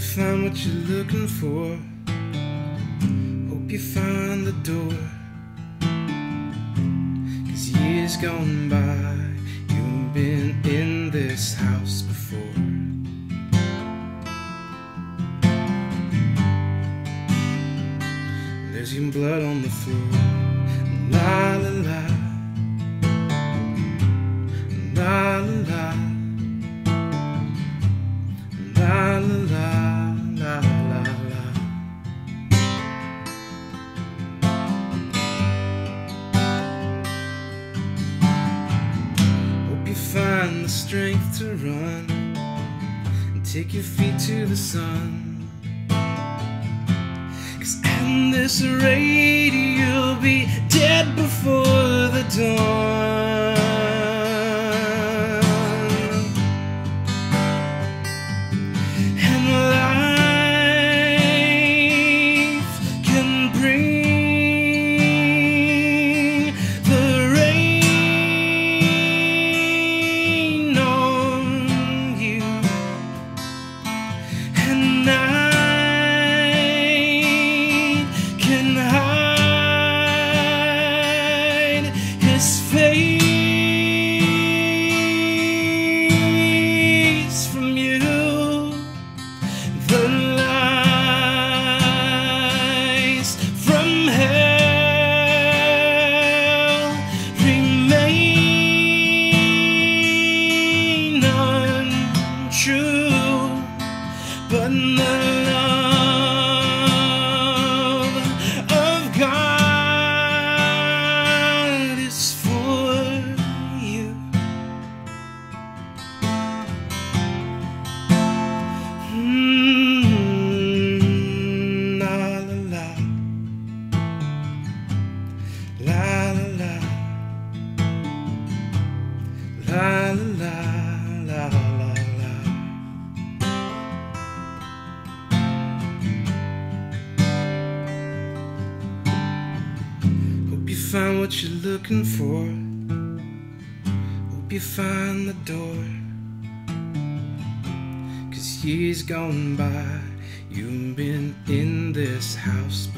what you're looking for. Hope you find the door. Cause years gone by, you've been in this house before. There's even blood on the floor. La la. La strength to run and take your feet to the Son. Cause at this rate, but the love of God is for you. Mm, la la la. La la la. La la la find what you're looking for. Hope you find the door. Cause years gone by, you've been in this house